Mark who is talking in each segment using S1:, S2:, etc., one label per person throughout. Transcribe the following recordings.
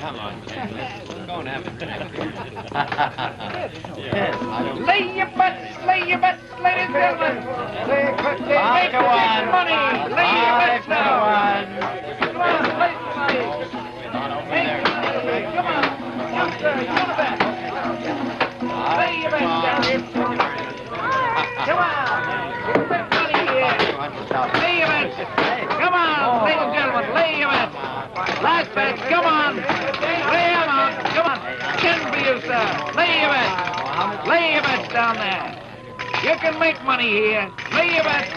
S1: Come on, go and have
S2: it. Lay your butts, lay your butts, ladies and gentlemen. They make
S1: one.
S2: money. Lay your butts now. Come on, lay some money. Money. Come on. Youngster, a bet? Lay your bets down here. Come on. Make money here. Lay your bets. Ladies and gentlemen, lay your bets. Last bets, come on. Lay them out. Come on. Ten for you, sir. Lay your bets. Lay your bets down there. You can make money here. Lay your bets.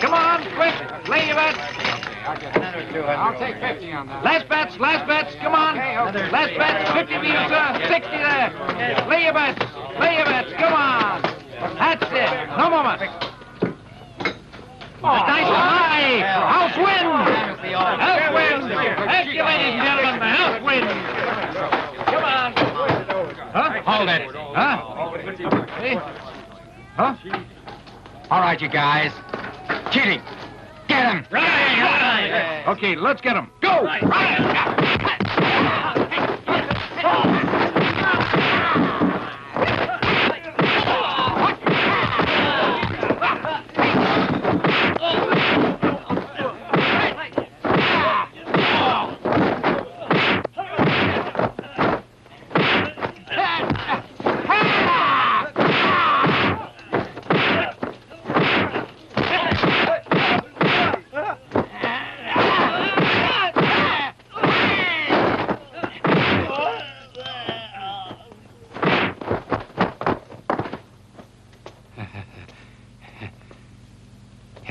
S2: Come on, quick. Lay your bets.
S3: I'll take 50 on that.
S2: Last bets, last bets, come on. Last bets, 50 for you, sir. 60 there. Lay your bets. Lay your bets. Come on. That's it. No moment. Oh, nice high. House wins. House wins. Thank you, ladies and gentlemen. The house wins. Come on. Huh?
S3: Hold it.
S2: Huh? Hey? Huh?
S3: All right, you guys. Cheating. Get him.
S2: Right, right. Okay, let's get him. Go.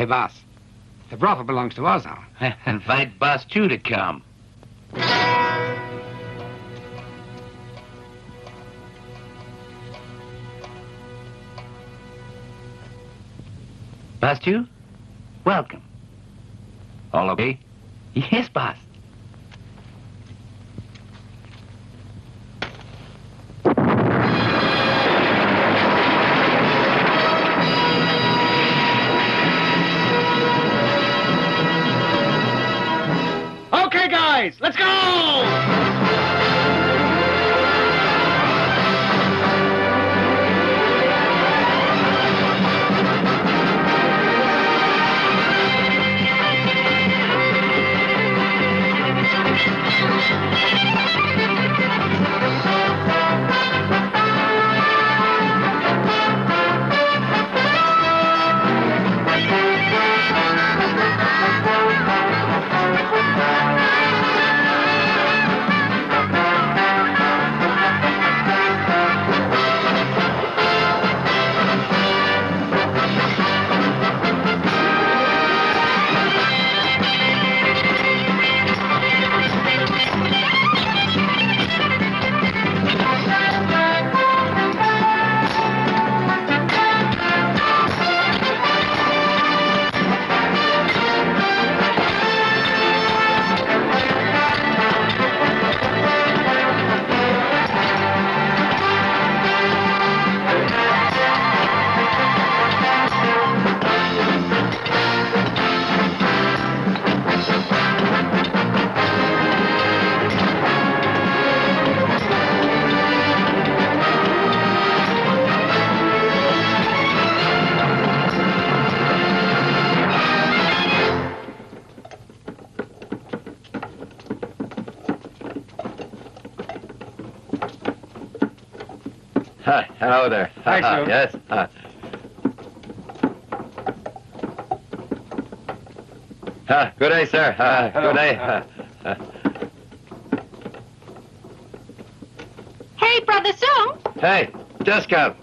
S3: Hey, boss. The brothel belongs to us now.
S1: Invite Boss Chew to come. Boss Chew, welcome. All okay? Yes, boss.
S2: Guys, let's go!
S1: Hi, hello there.
S3: Hi, Sue.
S1: yes. Hi. Ah, good day, sir.
S3: Hello.
S1: good day. Ah.
S4: Hey, Brother Sung.
S1: hey, just come.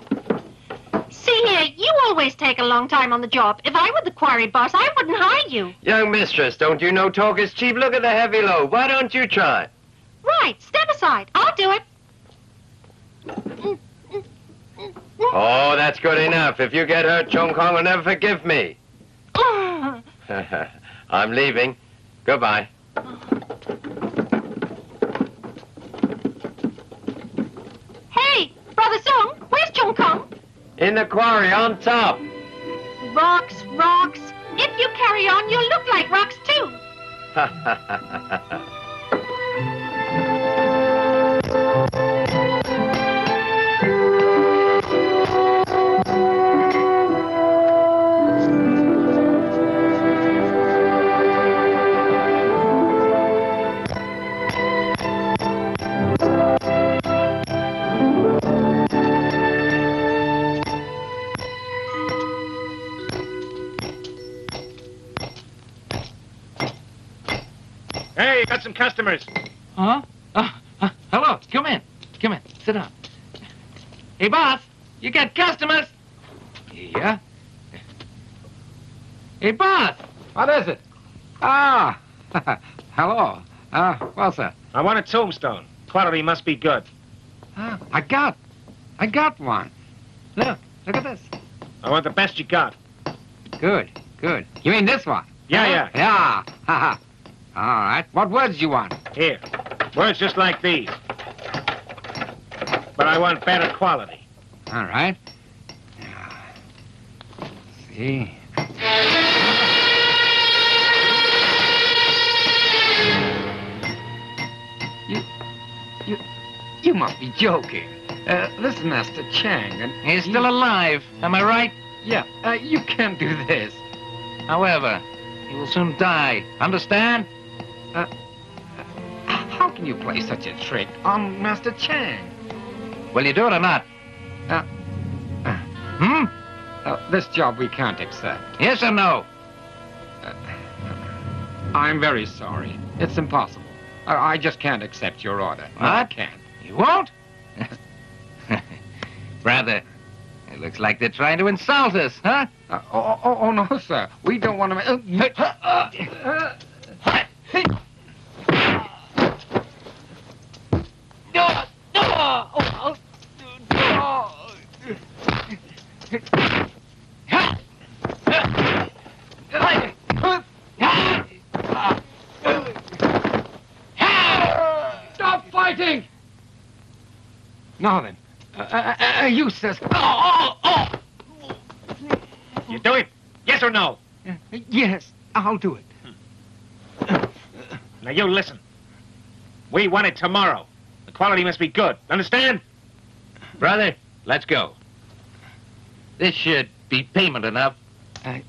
S4: See here, you always take a long time on the job. If I were the quarry boss, I wouldn't hire you.
S1: Young mistress, don't you know talk is cheap? Look at the heavy load. Why don't you try?
S4: Right, step aside. I'll do it.
S1: Oh, that's good enough. If you get hurt, Chung Kong will never forgive me. I'm leaving. Goodbye.
S4: hey, Brother Sung, where's Chung Kong?
S1: In the quarry on top.
S4: Rocks, rocks. If you carry on, you'll look like rocks too.
S5: Hey, got some customers.
S2: Huh? Uh, uh, hello. Come in. Come in. Sit down. Hey, boss. You got customers? Yeah. Hey, boss.
S3: What is it? Ah, hello. Uh, well, sir.
S5: I want a tombstone. Quality must be good.
S3: Ah, I got, I got one. Look, look at this.
S5: I want the best you got.
S3: Good, good. You mean this one?
S5: Yeah, yeah.
S3: Yeah. Ha ha. All right. What words you want?
S5: Here. Words just like these. But I want better quality.
S3: All right. Yeah. See. You, you, you must be joking. Uh, this is Master Chang, and
S2: He's still alive. Am I right?
S3: yeah. Uh, you can't do this.
S2: However, he will soon die. Understand?
S3: How can you play such a trick on Master Chang?
S2: Will you do it or not?
S3: Uh, uh.
S2: Hmm?
S3: Uh, this job we can't accept.
S2: Yes or no?
S3: I'm very sorry. It's impossible. I, I just can't accept your order. No, I can't.
S2: You won't? Rather, it looks like they're trying to insult us, huh?
S3: Uh, oh, oh, oh, no, sir. We don't want to. Uh, Stop fighting! Now then, uh, uh, uh, you says. Oh, oh,
S5: You do it? Yes or no?
S3: oh! Yes, I'll do it.
S5: Now you listen. We want it tomorrow. The quality must be good. Understand?
S2: Brother, let's go. This should be payment enough.
S3: Uh,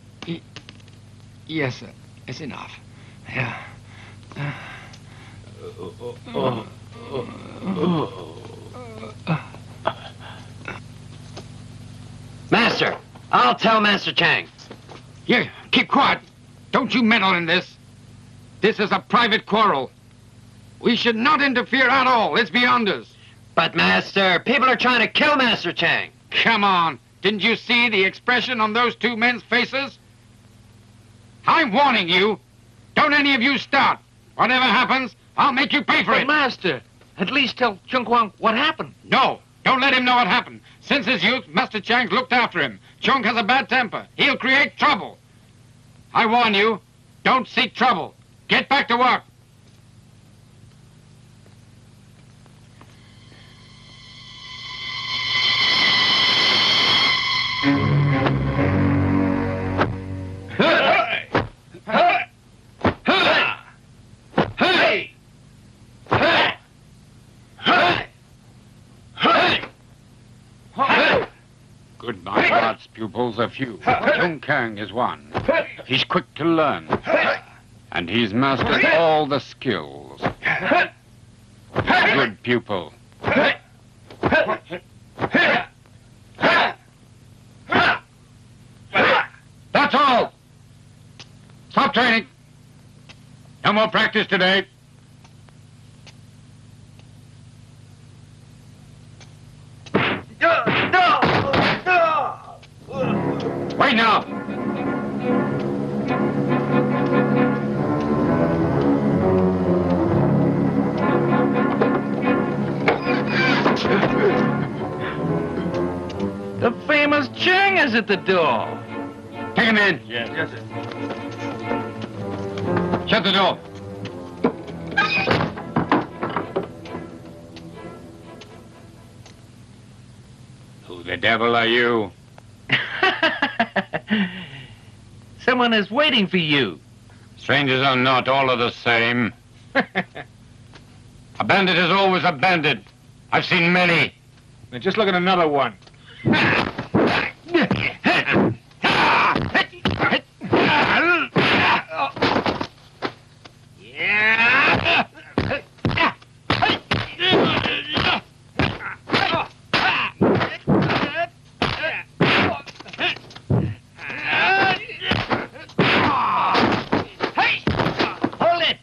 S3: yes, sir. It's enough. Yeah.
S1: Master, I'll tell Master Chang.
S3: Yeah, keep quiet. Don't you meddle in this. This is a private quarrel. We should not interfere at all. It's beyond us.
S1: But, Master, people are trying to kill Master Chang.
S3: Come on. Didn't you see the expression on those two men's faces? I'm warning you. Don't any of you start. Whatever happens, I'll make you pay for
S2: But,
S3: it.
S2: Master, at least tell Chung Kwang what happened.
S3: No, don't let him know what happened. Since his youth, Master Chang's looked after him. Chung has a bad temper. He'll create trouble. I warn you, don't seek trouble. Get back to work.
S6: Good martial arts pupils are few. Chung Kang is one. He's quick to learn. And he's mastered all the skills. Good pupil.
S3: That's all. Stop training. No more practice today.
S2: Is at the door.
S3: Take him in.
S5: Yes. Yes, sir.
S3: Shut the door.
S6: Who the devil are you?
S2: Someone is waiting for you.
S3: Strangers are not all are the same. a bandit is always a bandit. I've seen many.
S5: Now just look at another one.
S2: Hold it!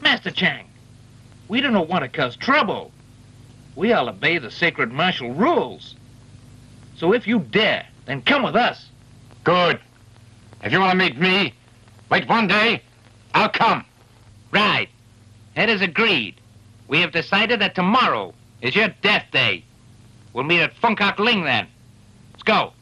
S2: Master Chang, we do not want to cause trouble. We all obey the sacred martial rules. So if you dare, then come with us.
S3: Good. If you want to meet me, wait one day, I'll come.
S2: Right. That is agreed. We have decided that tomorrow is your death day. We'll meet at Funkak Ling then. Let's. Go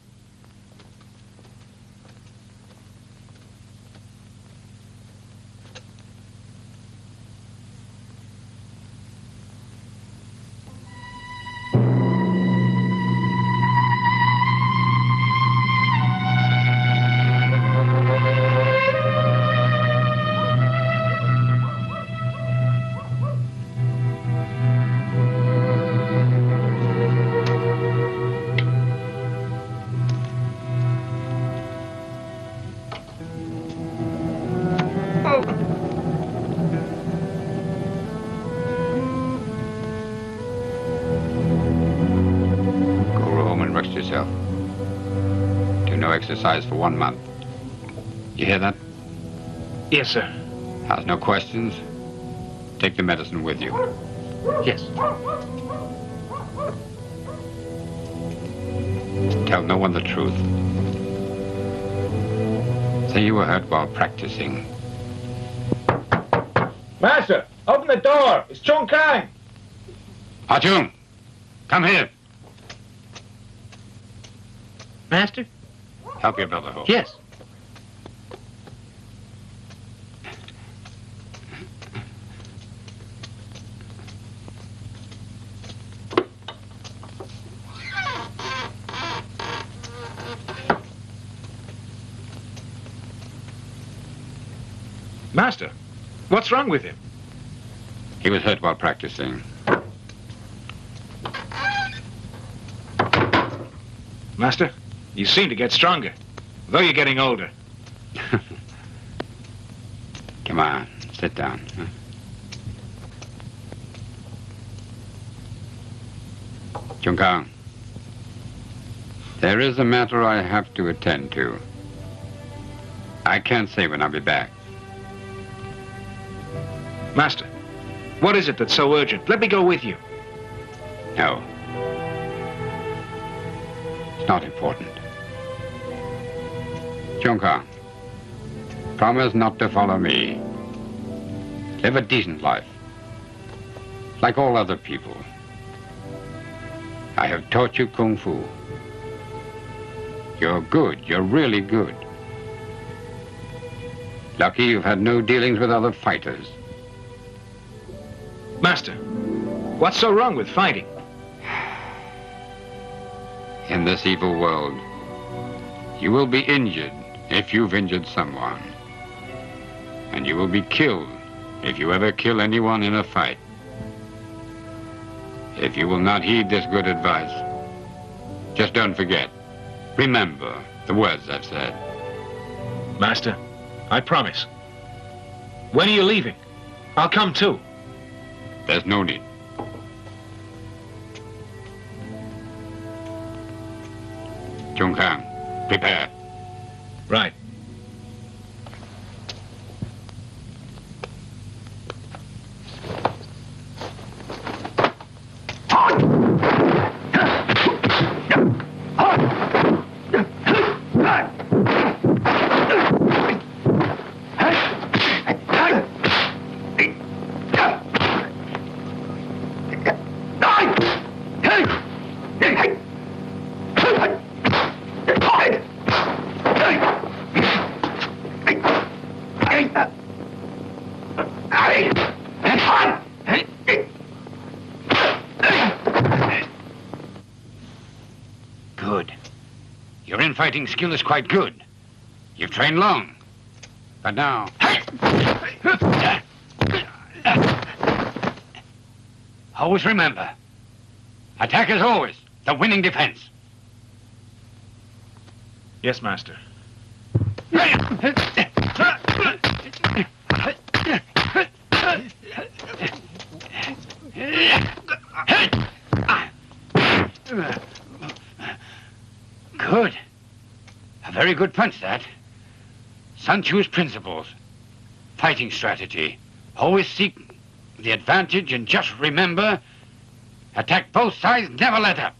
S3: yourself. Do no exercise for one month. You hear that?
S5: Yes, sir.
S3: Ask no questions. Take the medicine with you.
S2: Yes.
S3: Tell no one the truth. Say you were hurt while practicing.
S5: Master, open the door. It's Chung Kang.
S3: Ah, Arjun, come here.
S2: Master?
S3: Help your brother home.
S2: Yes.
S5: Master, what's wrong with him?
S3: He was hurt while practicing.
S5: Master, you seem to get stronger, though you're getting older.
S3: Come on, sit down. huh? Chung Kang, there is a matter I have to attend to. I can't say when I'll be back.
S5: Master, what is it that's so urgent? Let me go with you.
S3: No. It's not important. Kang, promise not to follow me. Live a decent life. Like all other people. I have taught you Kung Fu. You're good. You're really good. Lucky you've had no dealings with other fighters.
S5: Master, what's so wrong with fighting?
S3: in this evil world. You will be injured if you've injured someone. And you will be killed if you ever kill anyone in a fight. If you will not heed this good advice, just don't forget. Remember the words I've said.
S5: Master, I promise. When are you leaving? I'll come too.
S3: There's no need. Chung Kang, prepare.
S5: Right.
S3: Infighting skill is quite good. You've trained long. But now. Always remember attack is always the winning defense.
S5: Yes, Master.
S3: Good. A very good punch, that. Sun Tzu's principles. Fighting strategy. Always seek the advantage and just remember, attack both sides, never let up.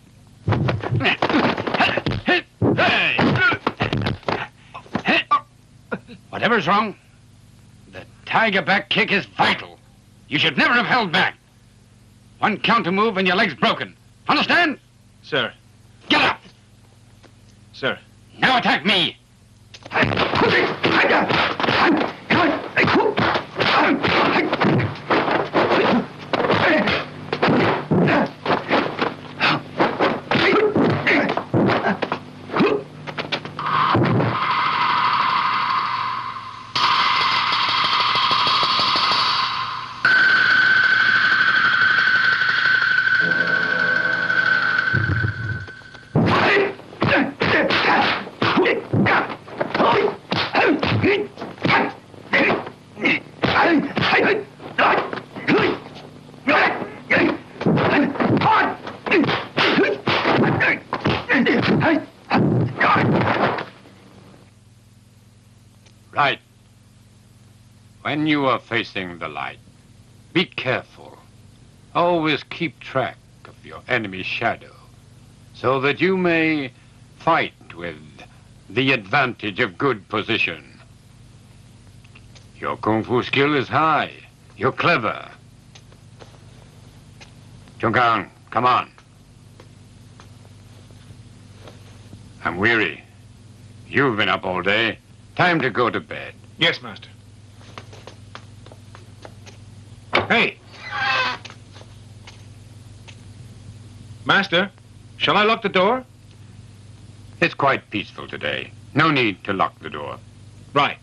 S3: Whatever's wrong, the tiger back kick is vital. You should never have held back. One counter move and your leg's broken. Understand?
S5: Sir.
S3: Get up!
S5: Sir.
S3: Now attack me! Right. When you are facing the light, be careful. Always keep track of your enemy's shadow, so that you may fight with the advantage of good position. Your kung fu skill is high. You're clever. Chung come on. I'm weary. You've been up all day. Time to go to bed.
S5: Yes, Master. Hey! Master, shall I lock the door?
S3: It's quite peaceful today. No need to lock the door.
S5: Right.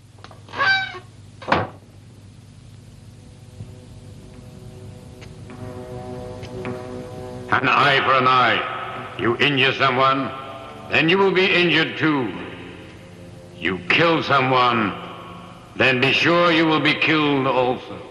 S3: An eye for an eye. You injure someone, then you will be injured too. You kill someone, then be sure you will be killed also.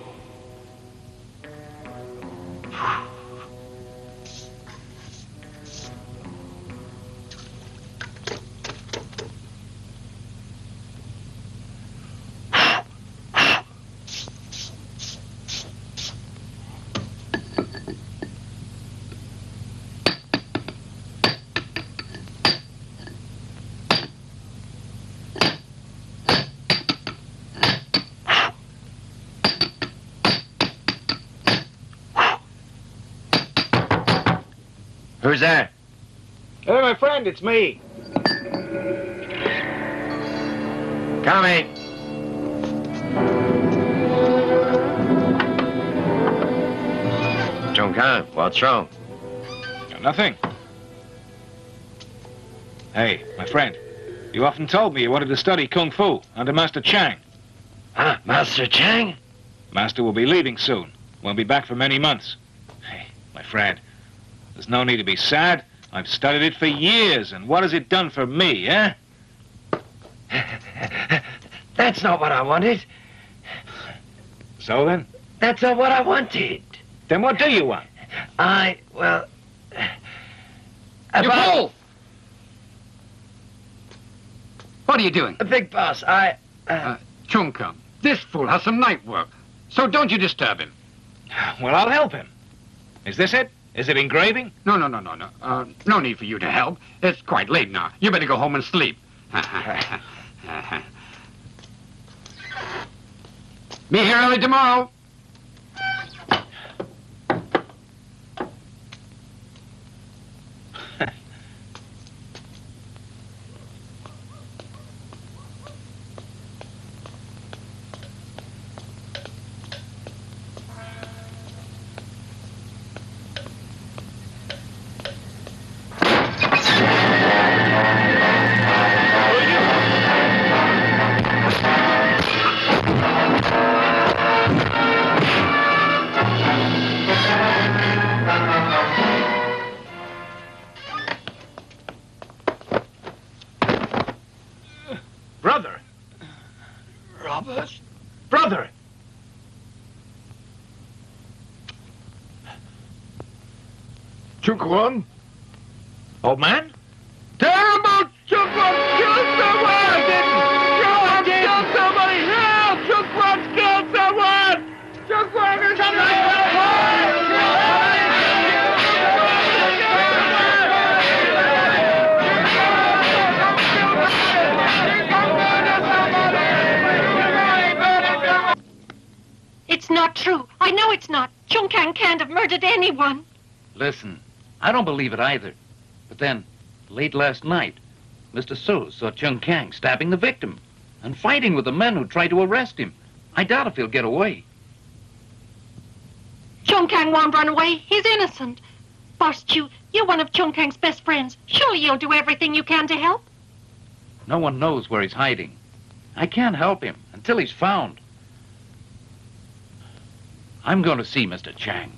S5: It's me.
S1: Chung Kang, what's wrong?
S5: Nothing. Hey, my friend, you often told me you wanted to study Kung Fu under Master Chang.
S1: Huh? Master Chang?
S5: Master will be leaving soon. Won't be back for many months. Hey, my friend, there's no need to be sad. I've studied it for years, and what has it done for me, eh?
S1: That's not what I wanted.
S5: So then?
S1: That's not what I wanted.
S5: Then what do you want?
S1: I, well...
S3: You fool! What are you doing?
S1: A big boss, I... Uh,
S3: Uh, Chung Kang, this fool has some night work, so don't you disturb him.
S5: Well, I'll help him. Is this it? Is it engraving?
S3: No, no, no, no, no. Uh, no need for you to help. It's quite late now. You better go home and sleep. Be here early tomorrow.
S7: Chukwan.
S5: Old man?
S7: Terrible! Chukwan killed someone! Chukwan killed somebody! Help! Chukwan killed someone! Chukwan is
S4: It's not true. I know it's not. Chung Kang can't have murdered anyone.
S2: Listen, I don't believe it either. But then, late last night, Mr. So saw Chung Kang stabbing the victim and fighting with the men who tried to arrest him. I doubt if he'll get away.
S4: Chung Kang won't run away. He's innocent. Boss Chu, you're one of Chung Kang's best friends. Surely you'll do everything you can to help.
S2: No one knows where he's hiding. I can't help him until he's found. I'm going to see Mr. Chang.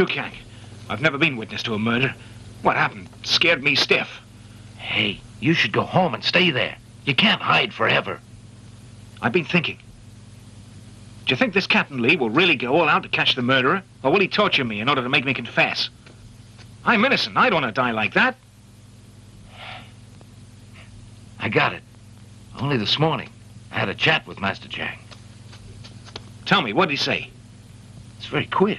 S5: Chung Kang, I've never been witness to a murder. What happened? Scared me stiff.
S2: Hey, you should go home and stay there. You can't hide forever.
S5: I've been thinking. Do you think this Captain Lee will really go all out to catch the murderer? Or will he torture me in order to make me confess? I'm innocent. I don't want to die like that.
S2: I got it. Only this morning, I had a chat with Master Chang.
S5: Tell me, what did he say?
S2: It's very queer.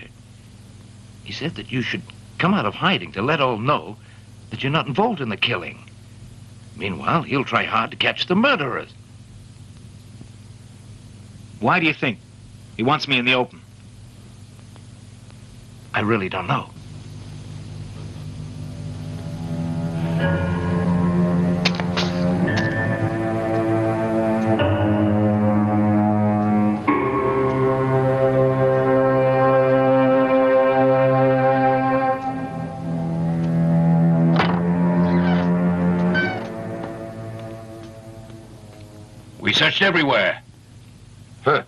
S2: He said that you should come out of hiding to let all know that you're not involved in the killing. Meanwhile, he'll try hard to catch the murderers.
S5: Why do you think? He wants me in the open.
S2: I really don't know. Searched everywhere.
S1: Huh.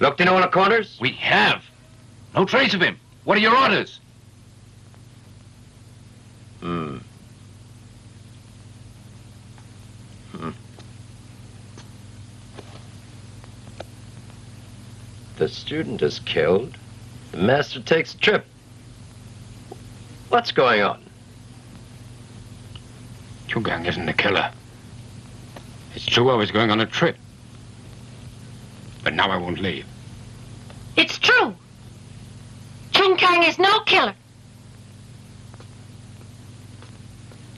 S1: Looked in all the corners?
S2: We have. No trace of him. What are your orders?
S1: Hmm. Hmm. The student is killed. The master takes a trip. What's going on?
S3: Chung Kang isn't the killer. It's true I was going on a trip. But now I won't leave.
S4: It's true. Chung Kang is no killer.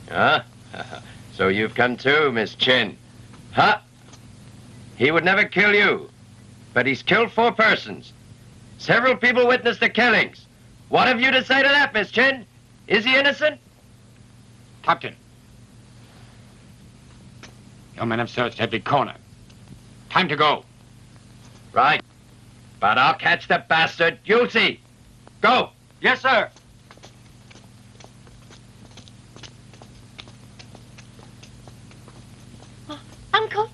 S1: Huh? Ah, so you've come too, Miss Chin. Huh? He would never kill you. But he's killed four persons. Several people witnessed the killings. What have you to say to that, Miss Chin? Is he innocent?
S3: Captain. Your men have searched every corner. Time to go.
S1: Right. But I'll catch the bastard. You'll see. Go.
S7: Yes, sir.
S4: Uh, Uncle,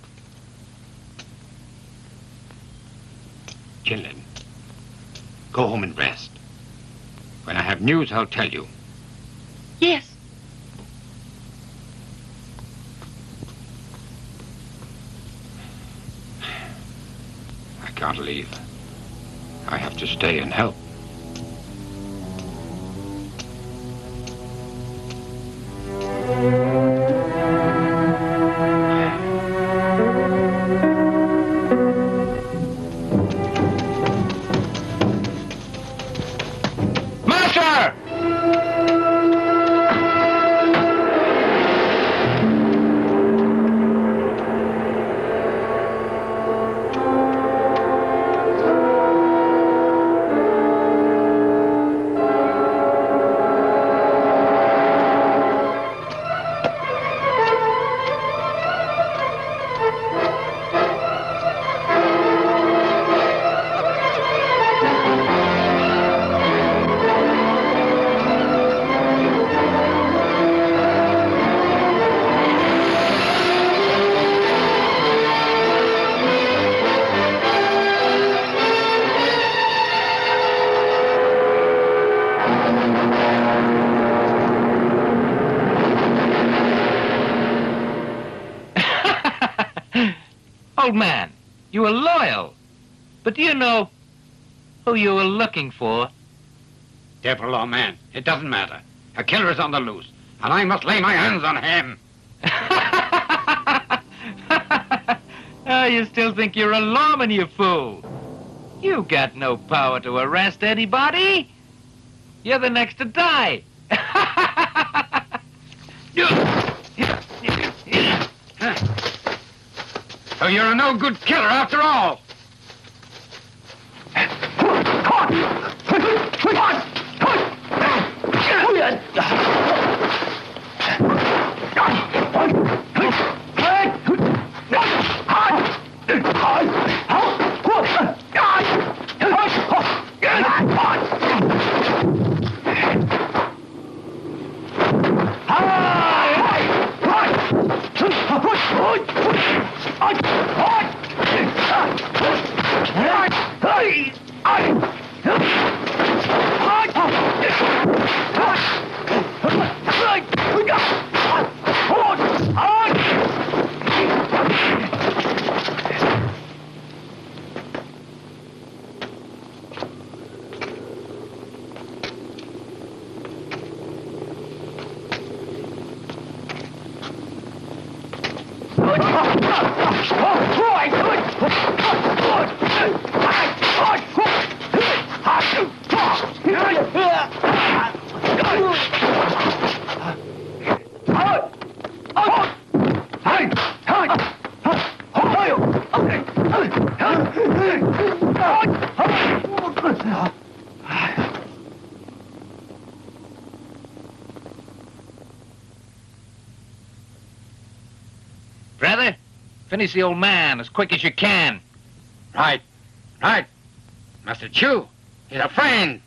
S3: Chinlin, go home and rest. When I have news, I'll tell you.
S4: yes.
S3: I can't leave. I have to stay and help.
S2: You were loyal. But do you know who you were looking for?
S8: Devil or man, it doesn't matter. A killer is on the loose, and I must lay my hands on him.
S2: oh, you still think you're a lawman, you fool. You got no power to arrest anybody. You're the next to die.
S8: So you're a no good killer after all.
S2: Brother, finish the old man as quick as you can.
S8: Right, right. Master Chew, he's a friend.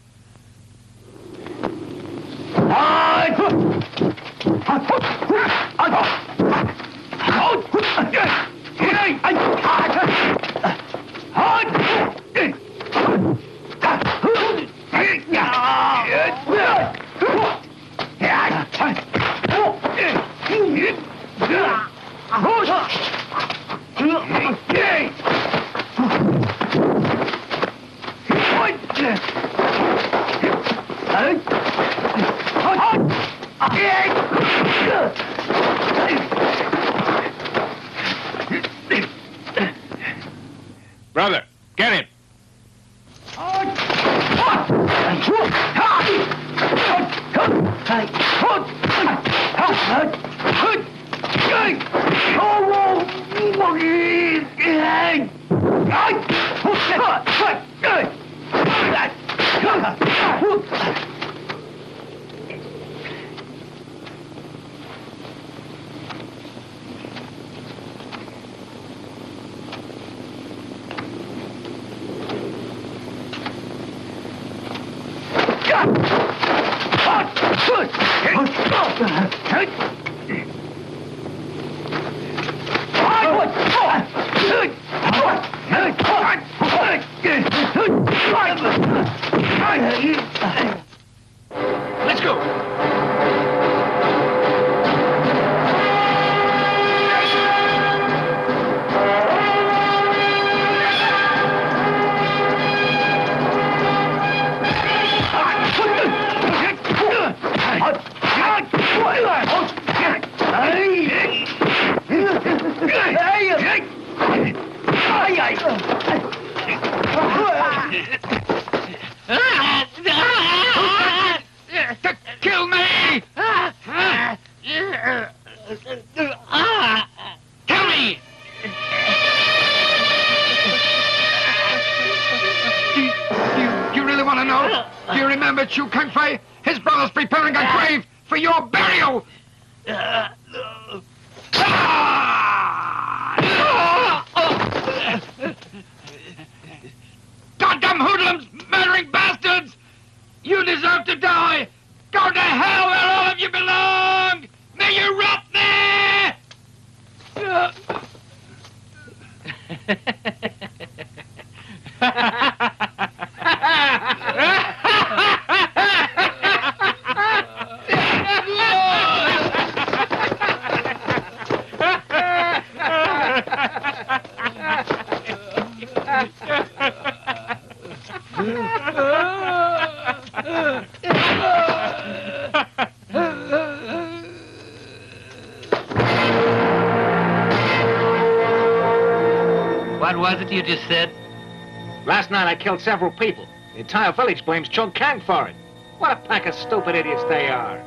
S5: Killed several people. The entire village blames Chung Kang for it. What a pack of stupid idiots they are.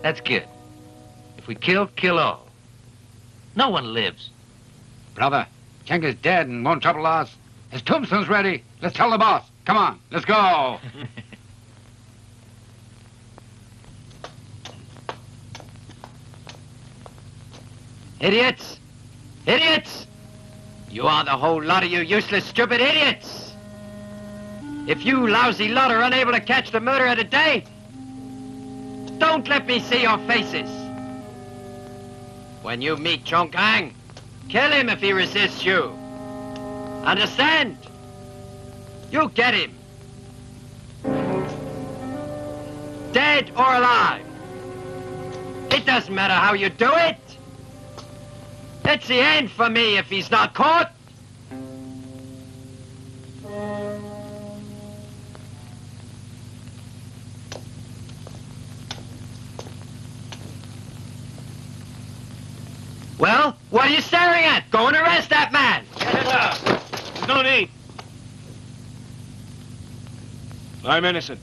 S2: That's good. If we kill, kill all. No one lives.
S8: Brother, Cheng is dead and won't trouble us. His tombstone's ready. Let's tell the boss. Come on, let's go.
S1: Idiots! Idiots! You are the whole lot of you useless, stupid idiots! If you lousy lot are unable to catch the murderer today, don't let me see your faces. When you meet Chung Kang, kill him if he resists you. Understand? You get him. Dead or alive. It doesn't matter how you do it. It's the end for me if he's not caught. Well, what are you staring at? Go and arrest that man.
S5: There's no need. I'm innocent.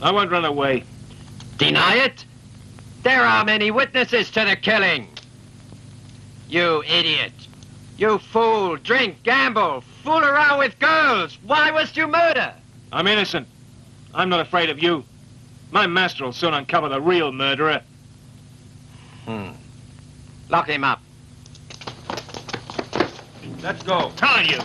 S5: I won't run away.
S1: Deny it? There are many witnesses to the killing. You idiot. You fool, drink, gamble, fool around with girls. Why was you murder?
S5: I'm innocent. I'm not afraid of you. My master will soon uncover the real murderer.
S1: Hmm. Lock him up.
S5: Let's go. Tie you.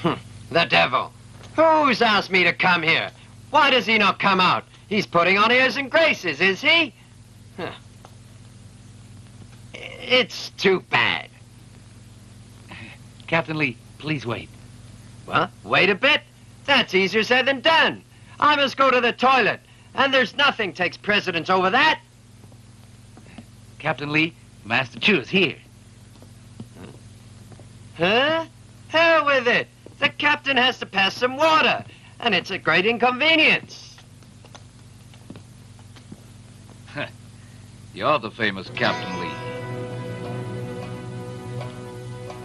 S5: Hmm.
S1: The devil. Who's asked me to come here? Why does he not come out? He's putting on airs and graces, is he? Huh. It's too bad.
S2: Captain Lee, please wait.
S1: Well, wait a bit. That's easier said than done. I must go to the toilet, and there's nothing takes precedence over that.
S2: Captain Lee, Master Chu is here.
S1: Huh? Hell with it. The captain has to pass some water, and it's a great inconvenience.
S2: You're the famous Captain Lee.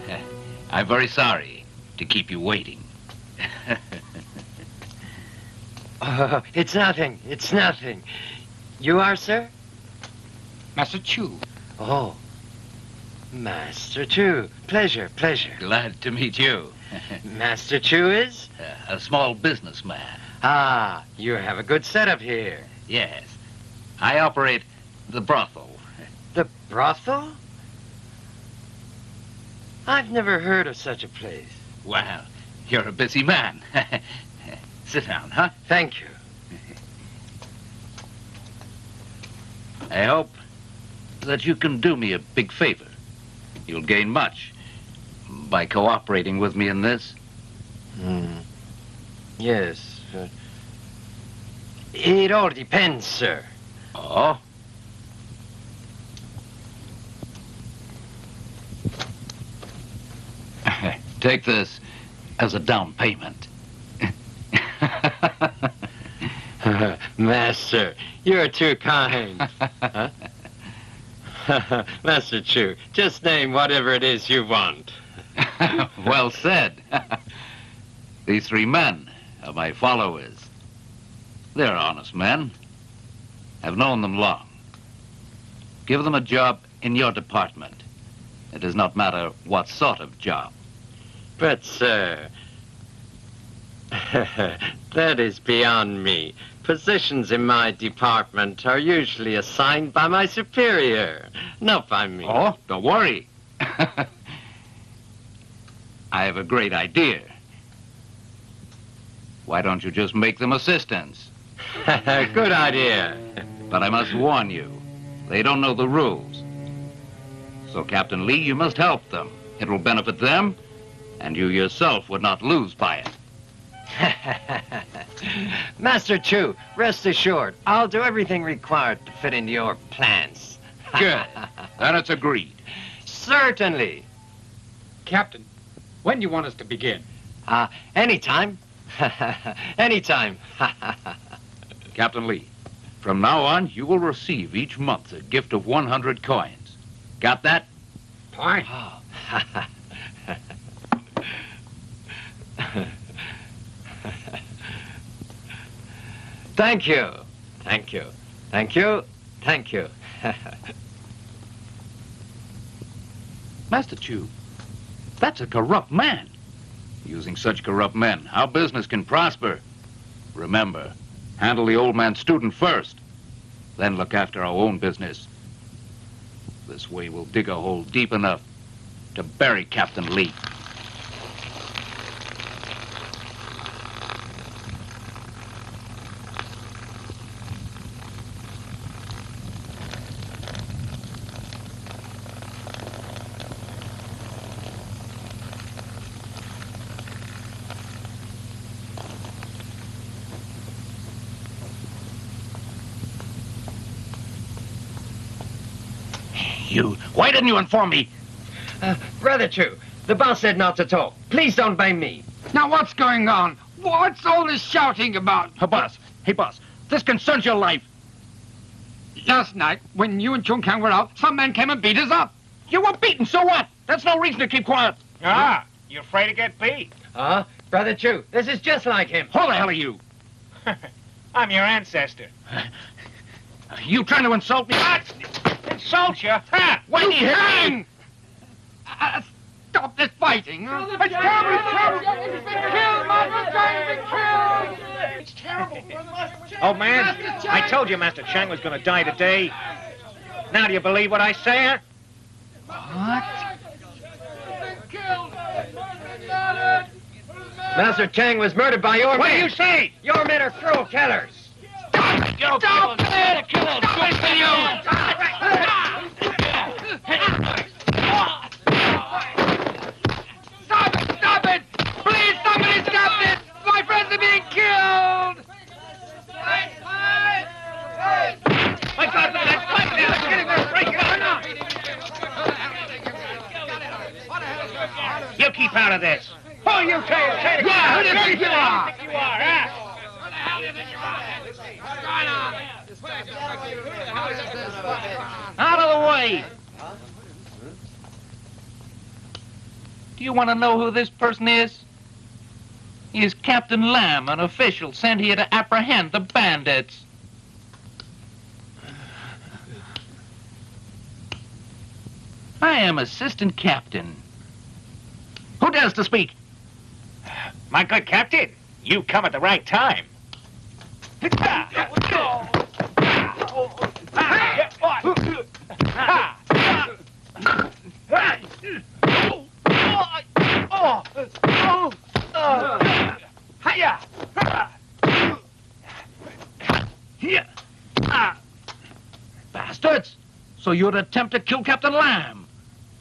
S2: I'm very sorry to keep you waiting.
S1: Oh, it's nothing. It's nothing. You are, sir?
S8: Master Chu.
S1: Oh. Master Chu. Pleasure, pleasure.
S2: Glad to meet you.
S1: Master Chu is?
S2: a small businessman.
S1: Ah, you have a good setup here.
S2: Yes. I operate the brothel.
S1: The brothel? I've never heard of such a place.
S2: Well, you're a busy man. Sit down, huh?
S1: Thank you.
S2: I hope that you can do me a big favor. You'll gain much by cooperating with me in this.
S1: Hmm. Yes. it all depends, sir.
S2: Oh? Take this as a down payment.
S1: Master, you're too kind. Huh? Master Chu, just name whatever it is you want.
S2: well said. These three men are my followers. They're honest men. I've known them long. Give them a job in your department. It does not matter what sort of job.
S1: But, sir, that is beyond me. Positions in my department are usually assigned by my superior, not by me.
S2: Oh, don't worry. I have a great idea. Why don't you just make them assistants?
S1: Good idea.
S2: But I must warn you, they don't know the rules. So, Captain Lee, you must help them. It will benefit them, And you yourself would not lose by it.
S1: Master Chu, rest assured, I'll do everything required to fit into your plans.
S2: Good. then it's agreed.
S1: Certainly.
S3: Captain, when do you want us to begin?
S1: Uh, anytime. anytime.
S2: Captain Lee, from now on, you will receive each month a gift of 100 coins. Got that?
S3: Fine.
S1: Thank you. Thank you. Thank you. Thank you.
S2: Master Chu, that's a corrupt man. Using such corrupt men, how business can prosper. Remember, handle the old man's student first, then look after our own business. This way we'll dig a hole deep enough to bury Captain Lee. You, why didn't you inform me?
S1: Uh, Brother Chu, the boss said not to talk. Please don't blame me.
S3: Now what's going on? What's all this shouting about?
S2: Hey, boss. Hey, boss. This concerns your life.
S3: Last night, when you and Chung Kang were out, some men came and beat us up.
S2: You were beaten, so what? That's no reason to keep quiet.
S5: Ah, you afraid to get beat?
S1: Huh? Brother Chu, this is just like him.
S2: Who the hell are you?
S5: I'm your ancestor.
S2: You trying to insult me?
S5: Insult you? Ha!
S2: Do you hit me?
S3: Uh, stop this fighting. Huh? It's terrible, it's terrible. He's been killed, Master Chang has been killed.
S5: It's terrible. Old man, I told you Master Chang was going to die today. Now do you believe what I say, huh?
S1: Master Chang was murdered by your
S5: What do you say?
S1: Your men are cruel killers.
S2: Stop! Stop it! Stop it, you!
S3: Stop it, stop it! Please, somebody stop this! My friends are being killed!
S5: My God, look at that fight there. They're getting their break. You keep out of this. Oh, you tail, tail.
S3: Yeah, who do you think you are?
S5: you are, huh?
S2: Out of the way! Do you want to know who this person is? He is Captain Lamb, an official sent here to apprehend the bandits. I am assistant captain. Who dares to speak?
S5: My good captain, you come at the right time.
S2: Bastards! So you'd attempt to kill Captain Lamb.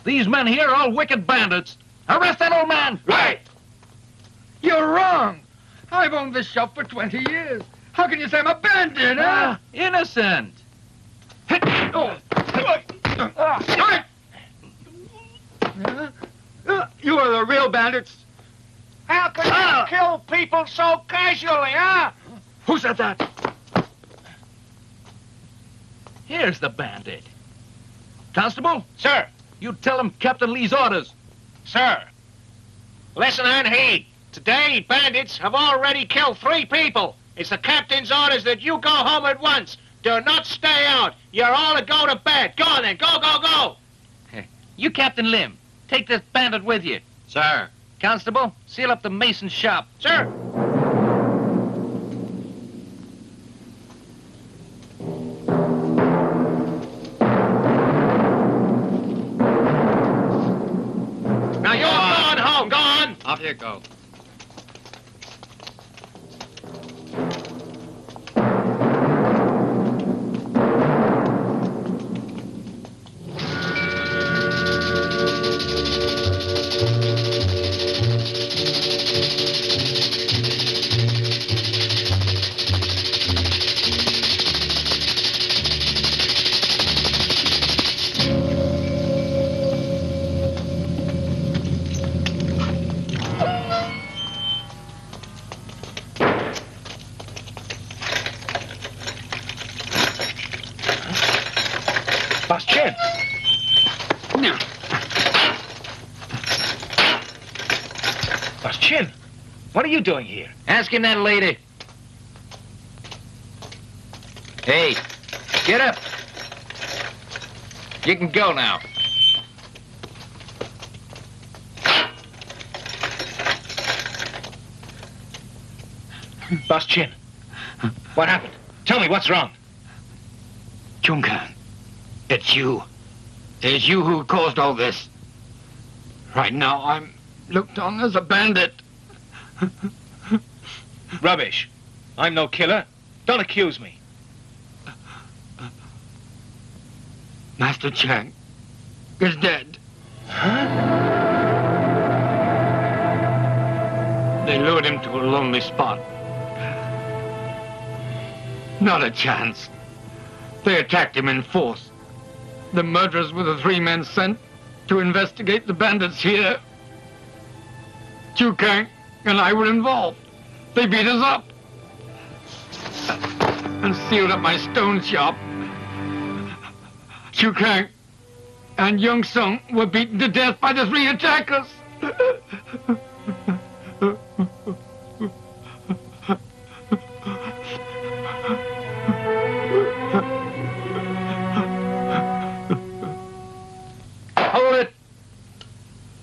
S2: These men here are all wicked bandits. Arrest that old man!
S3: Right! You're wrong! I've owned this shop for 20 years. How can you say I'm a bandit, huh?
S2: Ah, innocent.
S3: Oh. You are the real bandits.
S5: How can you kill people so casually, huh?
S2: Who said that? Here's the bandit. Constable,
S5: Sir,
S2: you tell him Captain Lee's orders.
S5: sir. Listen and heed. Today, bandits have already killed three people. It's the captain's orders that you go home at once. Do not stay out. You're all to go to bed. Go on then. Go, go, go.
S2: You, Captain Lim, take this bandit with you.
S1: Sir.
S2: Constable, seal up the mason shop.
S5: Sir. Now you're going home. Go on.
S1: Off you go.
S2: Him that later. Hey, get up. You can go now.
S7: Boss Chin, what happened? Tell me what's wrong.
S3: Chung Kang, it's you. It's you who caused all this. Right now, I'm looked on as a bandit.
S7: Rubbish. I'm no killer. Don't accuse me.
S3: Master Chang is dead. Huh? They lured him to a lonely spot. Not a chance. They attacked him in force. The murderers were the three men sent to investigate the bandits here. Chu Kang and I were involved. They beat us up and sealed up my stone shop. Chu Kang and Young Sung were beaten to death by the three attackers. Hold it!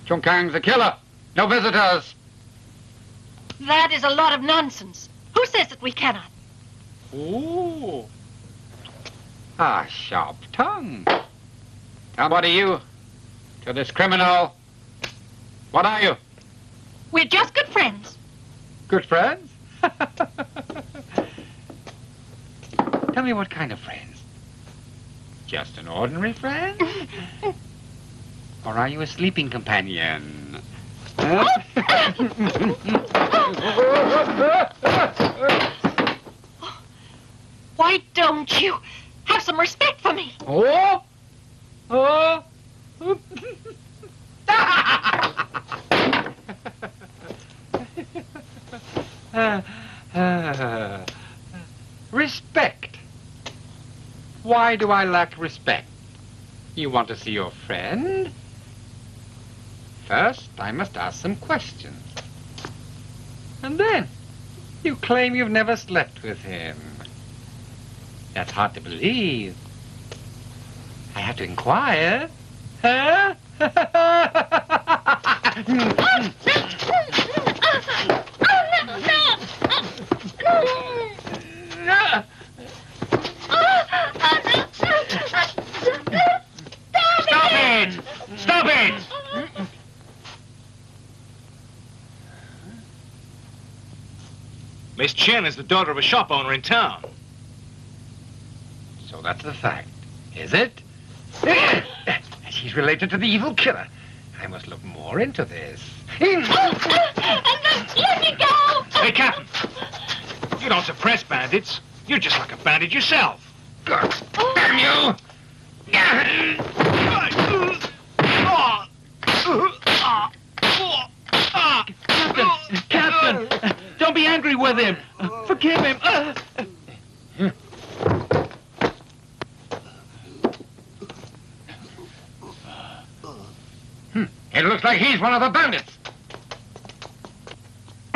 S3: Chung Kang's a killer. No visitors.
S4: That is a lot of nonsense. Who says that we cannot?
S8: Ooh.
S3: Ah, sharp tongue. Now, what are you to this criminal? What are you?
S4: We're just good friends.
S3: Good friends? Tell me what kind of friends? Just an ordinary friend? or are you a sleeping companion?
S4: Why don't you have some respect for me?
S3: oh? Oh? respect. Why do I lack respect? You want to see your friend? First, I must ask some questions. And then, you claim you've never slept with him. That's hard to believe. I have to inquire. Huh?
S7: Stop it! Stop it! Miss Chen is the daughter of a shop owner in town.
S3: So that's the fact, is it? She's related to the evil killer. I must look more into this.
S4: Let me go!
S7: Hey, Captain. You don't suppress bandits. You're just like a bandit yourself.
S3: Damn you!
S2: Captain! Captain! Don't be angry with him. Forgive him. Uh, hmm.
S3: It looks like he's one of the bandits.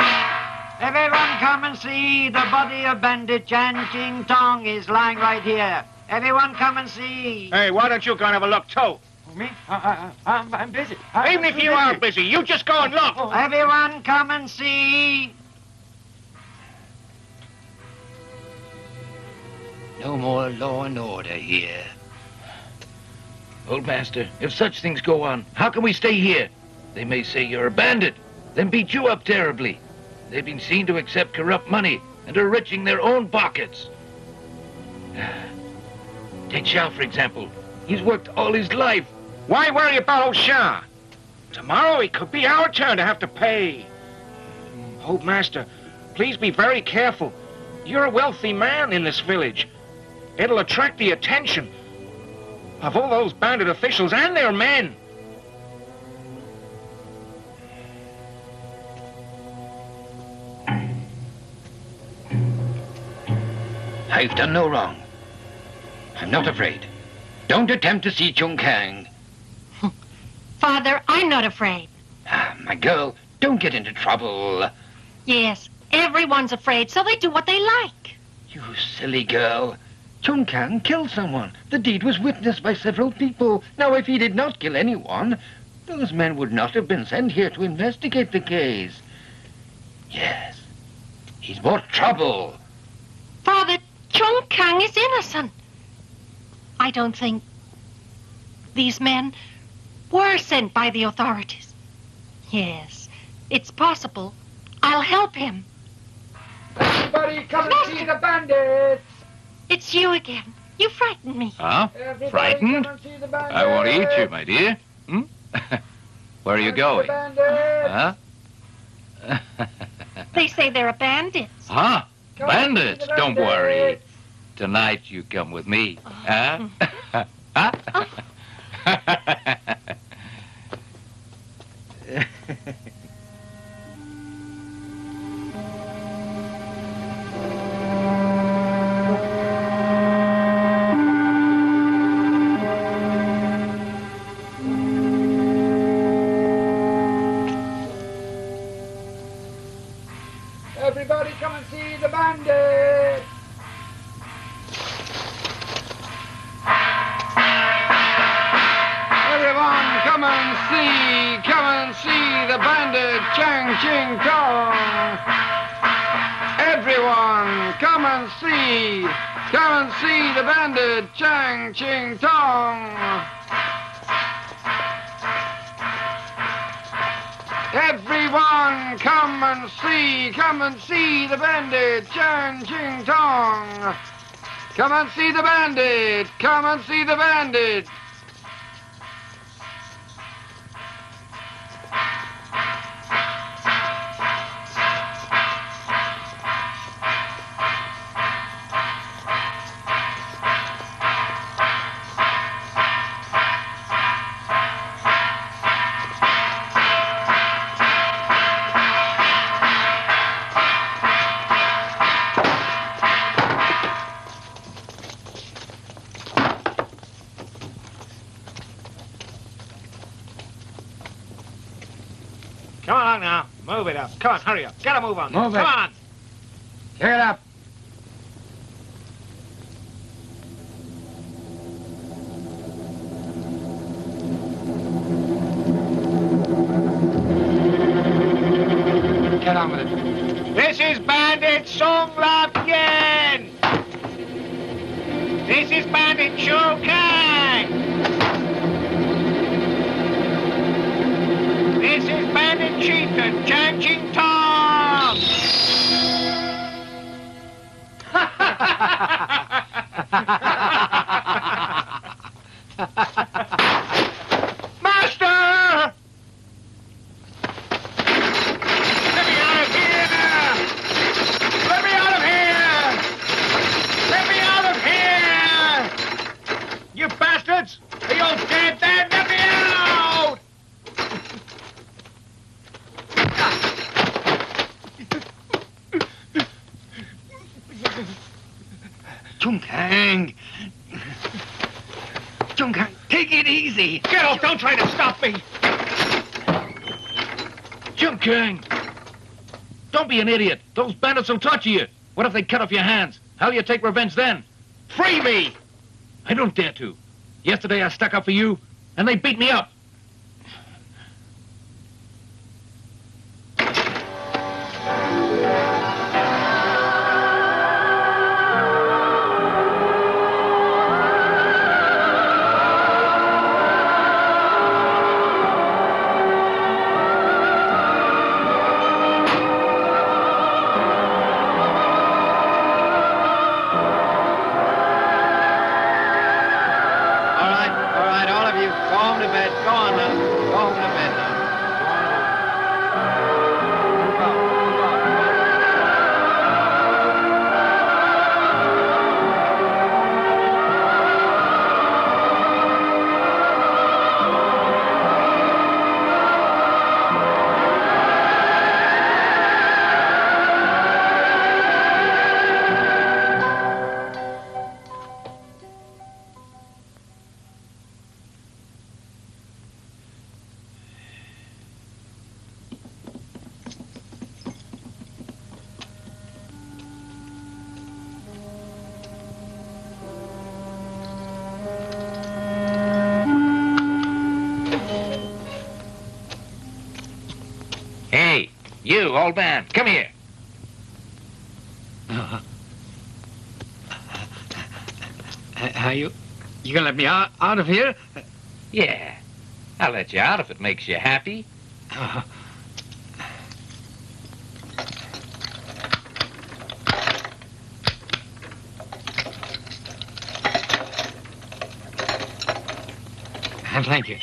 S9: Everyone come and see the body of Bandit Chan Ching Tong is lying right here. Everyone come and see.
S5: Hey, why don't you go and have a look, too?
S9: Oh, me? I, I, I'm, I'm busy.
S5: Even if you are busy, you just go and look.
S9: Everyone come and see.
S2: No more law and order here. Old master, if such things go on, how can we stay here? They may say you're a bandit, then beat you up terribly. They've been seen to accept corrupt money and are enriching their own pockets. Take Shao, for example. He's worked all his life.
S5: Why worry about old Shah? Tomorrow it could be our turn to have to pay. Old Master, please be very careful. You're a wealthy man in this village. It'll attract the attention of all those bandit officials and their men.
S3: I've done no wrong. I'm not afraid. Don't attempt to see Chung Kang.
S4: Father, I'm not afraid.
S3: Ah, my girl, don't
S10: Don't get into trouble.
S4: Yes, everyone's afraid, so they do what they like.
S10: You silly girl. Chung Kang killed someone. The deed was witnessed by several people. Now, if he did not kill anyone, those men would not have been sent here to investigate the case. Yes, he's more trouble.
S4: Father, Chung Kang is innocent. I don't think these men were sent by the authorities. Yes, it's possible. I'll help him.
S3: Everybody come and see the bandits!
S4: It's you again. You frightened me.
S2: Huh?
S3: Everybody
S2: Frightened?
S3: come and see the bandits!
S2: I want to eat you, my dear. Hmm? Where are you going? Huh?
S4: They say there are bandits.
S2: huh?
S3: Come
S2: Bandits, don't worry. Tonight you come with me. Huh? huh?
S3: Everybody Come and see the
S5: bandit, come and see the bandit. Come
S11: on, hurry up. Gotta move on.
S5: Move
S11: Come
S5: it.
S11: on.
S5: Get up.
S2: An idiot. Those bandits will torture you. What if they cut off your hands? How'll you take revenge then?
S11: Free me!
S2: I don't dare to. Yesterday I stuck up for you, and they beat me up.
S12: You,
S2: old man, come here.
S3: Uh, Are you... You gonna let me out, out of here?
S2: Yeah, I'll let you out if it makes you happy.
S3: Thank you.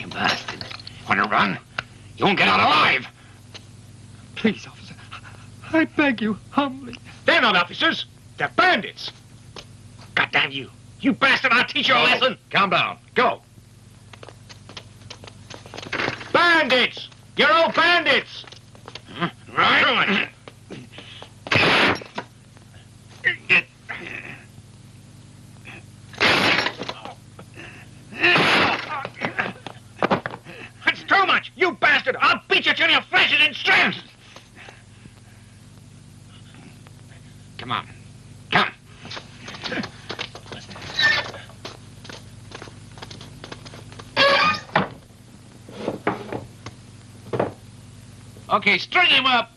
S3: You bastard. Wanna run? You won't get out alive. Please, officer. I beg you humbly.
S5: They're not officers. They're bandits. God damn you. You bastard, I'll teach you a lesson.
S2: Calm down. Go.
S5: Bandits! You're all bandits! Right? That's too much! You bastard! I'll beat you till your flesh is in strips!
S3: Come on. Come.
S2: String him up.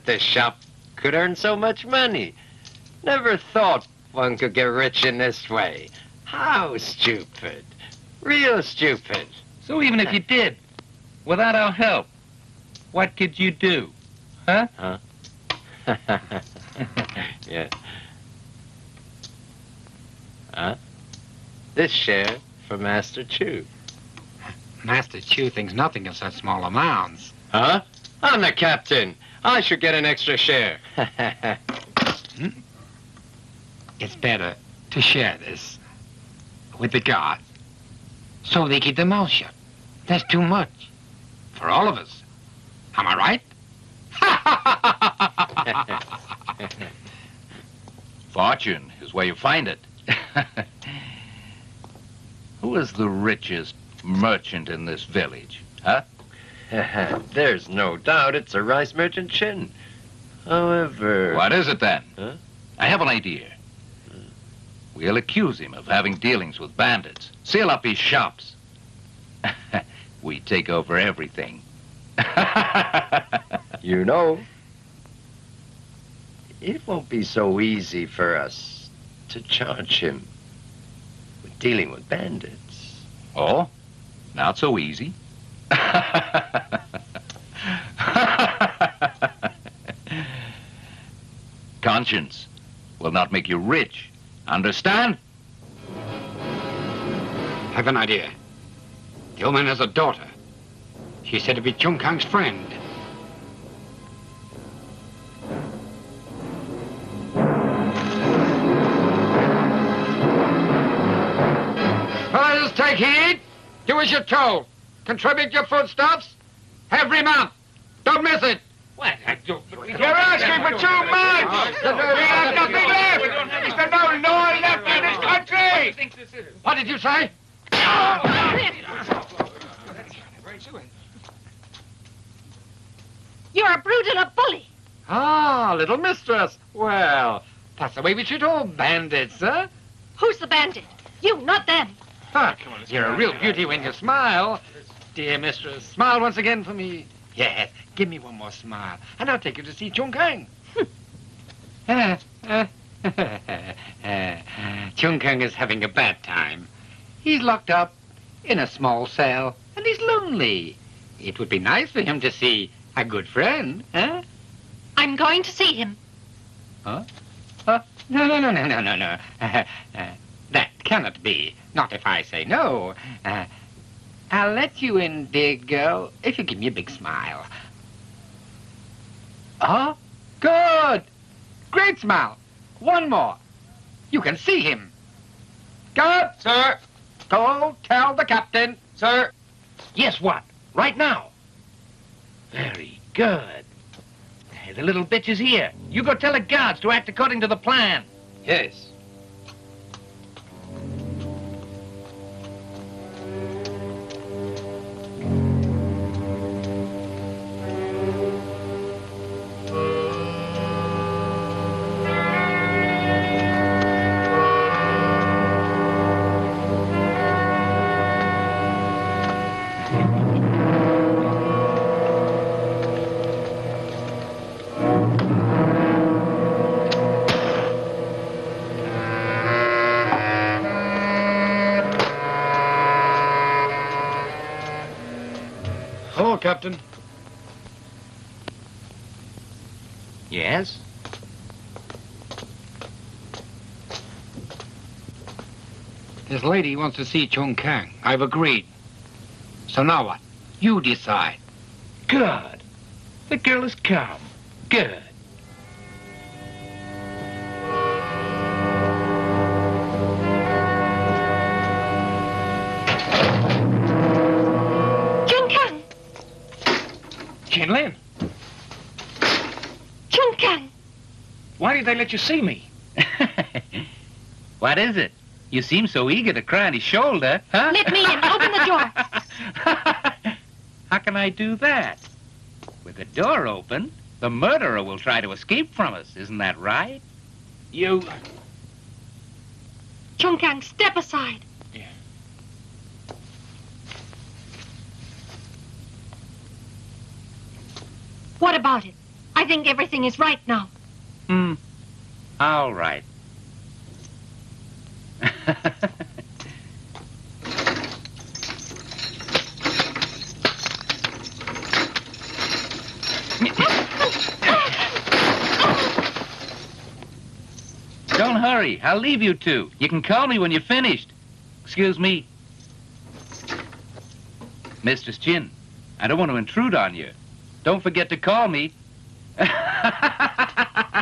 S1: That this shop could earn so much money. Never thought one could get rich in this way. How stupid. Real stupid.
S2: So even if you did, without our help, what could you do? Huh? Huh?
S1: yeah. Huh? This share for Master Chu.
S3: Master Chu thinks nothing of such small amounts.
S1: Huh? I'm the captain. I should get an extra share. Hmm?
S3: It's better to share this with the guards so they keep their mouths shut. That's too much for all of us. Am I right?
S2: Fortune is where you find it. Who is the richest merchant in this village? Huh?
S1: There's no doubt it's a rice merchant Chin. However...
S2: What is it then?
S1: Huh?
S2: I have an idea. We'll accuse him of having dealings with bandits. Seal up his shops. we take over everything.
S1: You know, it won't be so easy for us to charge him with dealing with bandits.
S2: oh? Not so easy. Conscience will not make you rich. Understand?
S3: I have an idea. The old man has a daughter. She's said to be Chung Kang's friend. Fellas, take heed. Do as you're told. Contribute your foodstuffs every month. Don't miss it.
S5: What? You're asking for too much! We have nothing left! Is there no law left in this country?
S3: What did you say?
S4: You're a brute and a bully.
S3: Ah, little mistress. Well, that's the way we treat all bandits, huh?
S4: Who's the bandit? You, not them.
S3: Huh, You're a real beauty when you smile. Dear mistress, smile once again for me. Yes, give me one more smile, and I'll take you to see Chung Kang. Chung Kang is having a bad time. He's locked up in a small cell, and he's lonely. It would be nice for him to see a good friend, huh?
S4: I'm going to see him.
S3: Huh? Uh, no, no, no, no, no, no, no. Uh, uh, that cannot be. Not if I say no. Uh, I'll let you in, dear girl, if you give me a big smile. Oh, good. Great smile. One more. You can see him. Go.
S1: Sir!
S3: Go tell the captain.
S1: Sir!
S2: Yes, what? Right now. Very good. The little bitch is here. You go tell the guards to act according to the plan.
S1: Yes.
S3: This lady wants to see Chung Kang. I've agreed. So now what? You decide.
S2: Good. The girl is calm. Good.
S4: Chung Kang!
S13: Chin Lin,
S4: Chung Kang!
S13: why did they let you see me?
S2: what is it? You seem so eager to cry on his shoulder, huh?
S4: Let me in. Open the door.
S2: How can I do that? With the door open, the murderer will try to escape from us. Isn't that right?
S13: You...
S4: Chung Kang, step aside. Yeah. What about it? I think everything is right now.
S2: Hmm. All right. Don't hurry. I'll leave you two. You can call me when you're finished. Excuse me. Mistress Chin, I don't want to intrude on you. Don't forget to call me.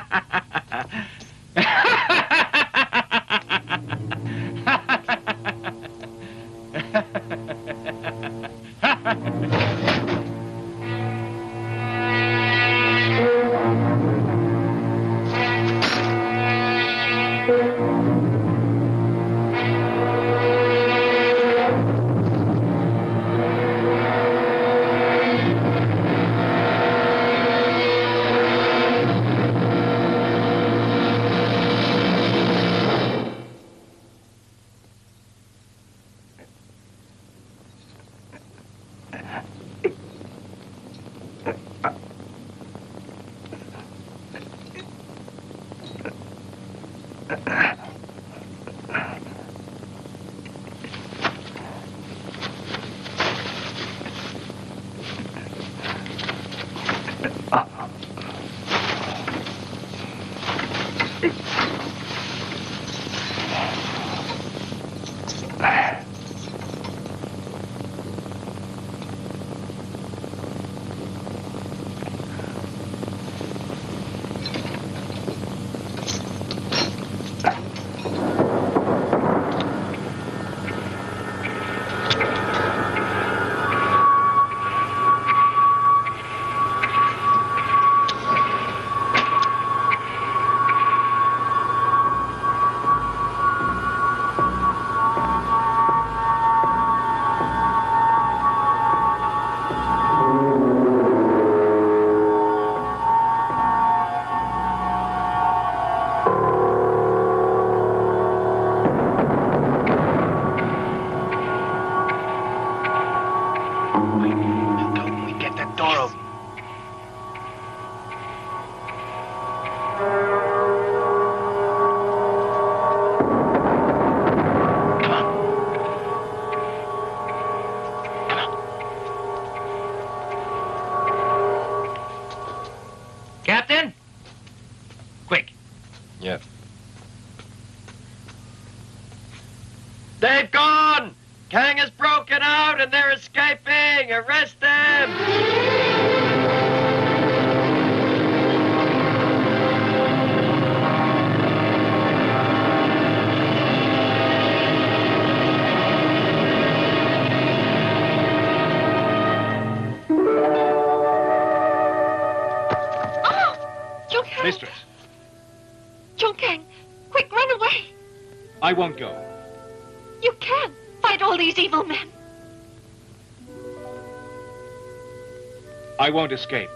S14: I won't escape.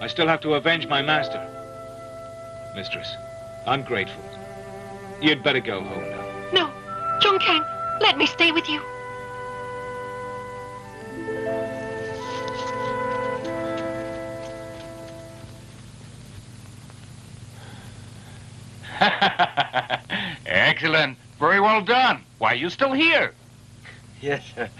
S14: I still have to avenge my master. Mistress, I'm grateful. You'd better go home now.
S4: No, Chung Kang, let me stay with you.
S2: Excellent. Very well done. Why are you still here?
S1: Yes, sir.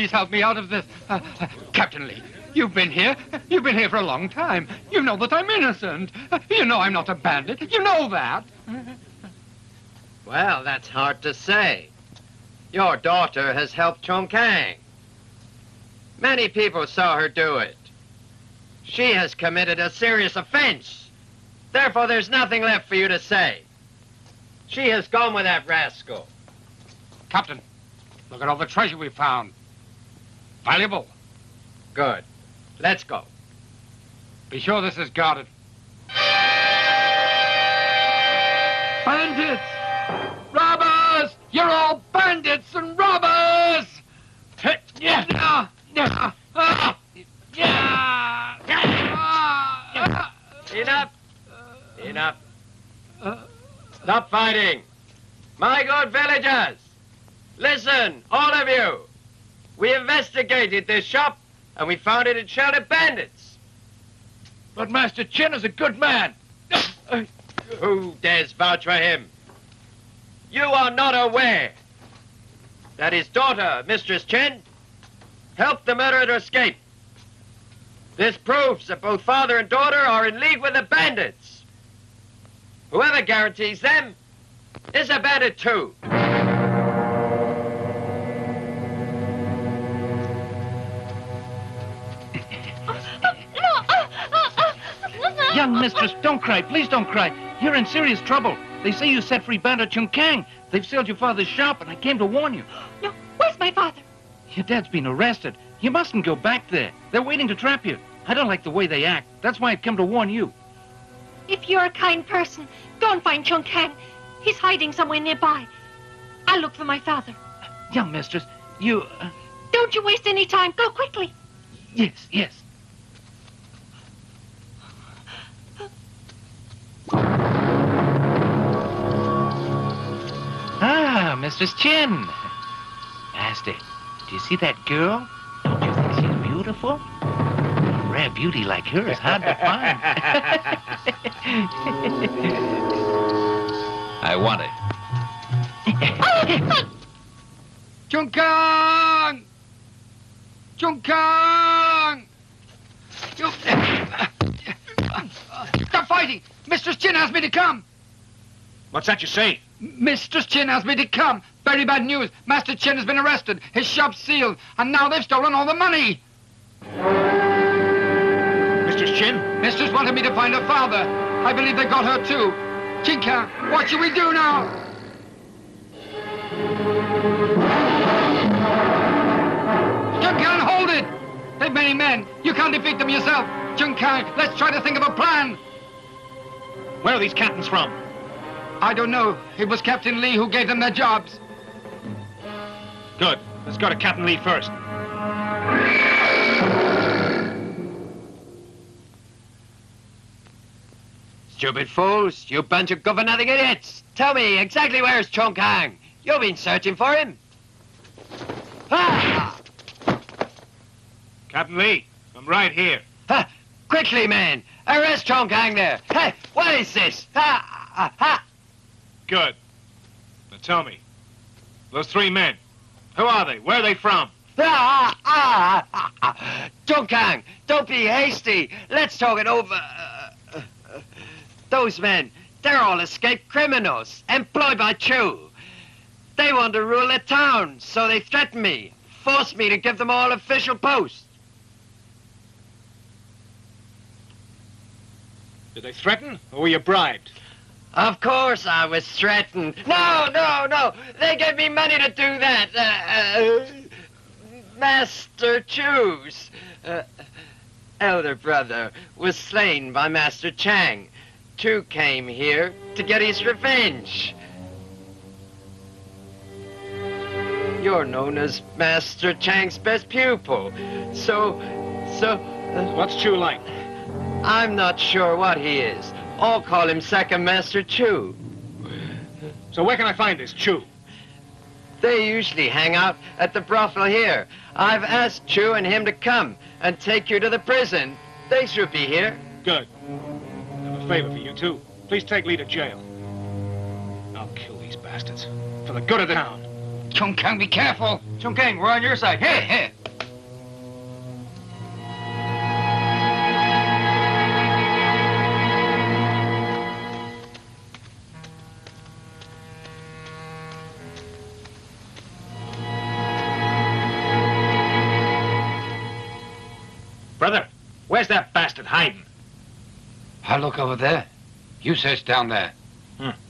S3: Please help me out of this. Uh, uh, Captain Lee, you've been here. You've been here for a long time. You know that I'm innocent. You know I'm not a bandit. You know that.
S1: Well, that's hard to say. Your daughter has helped Chung Kang. Many people saw her do it. She has committed a serious offense. Therefore, there's nothing left for you to say. She has gone with that rascal.
S3: Captain, look at all the treasure we found. Valuable.
S1: Good. Let's go.
S3: Be sure this is guarded. Bandits! Robbers! You're all bandits and robbers! Yeah. Yeah. Ah. Yeah. Ah.
S1: Enough. Enough. Stop fighting. My good villagers, listen, all of you. We investigated this shop and we found it had sheltered bandits.
S2: But Master Chin is a good man.
S1: Who dares vouch for him? You are not aware that his daughter, Mistress Chen, helped the murderer to escape. This proves that both father and daughter are in league with the bandits. Whoever guarantees them is a bandit too.
S2: Young mistress, don't cry. Please don't cry. You're in serious trouble. They say you set free Bandit Chung Kang. They've sealed your father's shop, and I came to warn you.
S4: No, where's my father?
S2: Your dad's been arrested. You mustn't go back there. They're waiting to trap you. I don't like the way they act. That's why I'd come to warn you.
S4: If you're a kind person, go and find Chung Kang. He's hiding somewhere nearby. I'll look for my father.
S2: Young mistress, you... Uh,
S4: Don't you waste any time. Go quickly.
S2: yes, yes. Mistress Chin. Master, do you see that girl? Don't you think she's beautiful? A rare beauty like her is hard to find. I want it.
S3: Chung Kang! Chung Kang! You... Stop fighting! Mistress Chin asked me to come!
S5: What's that you say?
S3: Mistress Chin asked me to come. Very bad news. Master Chin has been arrested. His shop's sealed. And now they've stolen all the money.
S5: Mistress Chin?
S3: Mistress wanted me to find her father. I believe they got her too. Chinka, what should we do now? Chung Kang, hold it! They've many men. You can't defeat them yourself. Chung Kang, let's try to think of a plan.
S5: Where are these captains from?
S3: I don't know. It was Captain Lee who gave them their jobs.
S5: Good. Let's go to Captain Lee first.
S1: Stupid fools, you bunch of governing idiots. Tell me exactly where's Chung Kang? You've been searching for him. Ah!
S5: Captain Lee, I'm right here.
S1: Ah, Quickly, man! Arrest Chung Kang there! Hey, what is this? Ha! Ha! ha.
S5: Good. Now tell me, those three men, who are they? Where are they from?
S1: Ah, ah, ah, ah. Chung Kang, don't be hasty. Let's talk it over. Uh, uh, uh, Those men, they're all escaped criminals, employed by Chu. They want to rule the town, so they threaten me, force me to give them all official posts.
S5: Did they threaten, or were you bribed?
S1: Of course I was threatened. No, no, no. They gave me money to do that. Uh, uh, Master Chu's uh, elder brother was slain by Master Chang. Chu came here to get his revenge. You're known as Master Chang's best pupil. So, so, uh,
S5: What's Chu like?
S1: I'm not sure what he is. All call him Second Master Chu.
S5: So where can I find this Chu?
S1: They usually hang out at the brothel here. I've asked Chu and him to come and take you to the prison. They should be here.
S5: Good. I have a favor for you, too. Please take Lee to jail. I'll kill these bastards. For the good of the town.
S3: Chung Kang, be careful.
S8: Chung Kang, we're on your side. Hey, hey.
S5: Where's that bastard hiding?
S3: I look over there. You search down there.
S5: Goddamn.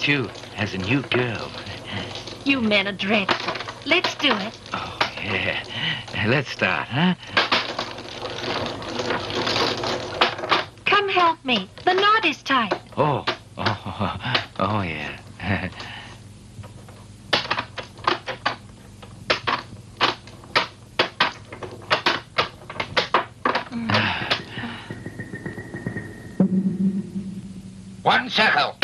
S4: Chu
S2: has a new girl.
S4: You men are dreadful. Let's do it.
S2: Oh, yeah. Let's start, huh?
S4: Come help me. The knot is tight.
S2: Oh, oh, oh, yeah. Mm.
S8: One circle.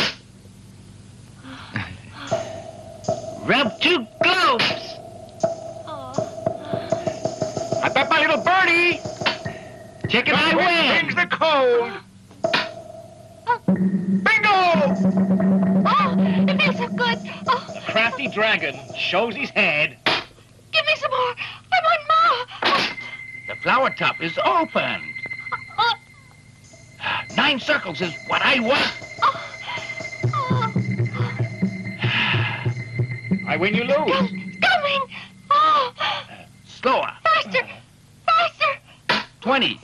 S2: Rub two globes.
S5: I bet my little birdie.
S2: Chicken I
S5: Change
S2: win.
S5: the code. Bingo!
S4: Oh, it feels so good. Oh,
S15: Crafty dragon shows his head.
S4: give me some more. I want more.
S2: The flower top is opened.
S4: Uh, uh.
S2: Nine circles is what I want.
S15: I win, you lose.
S4: Coming. Oh,
S2: Slower.
S4: faster. Faster.
S2: 20,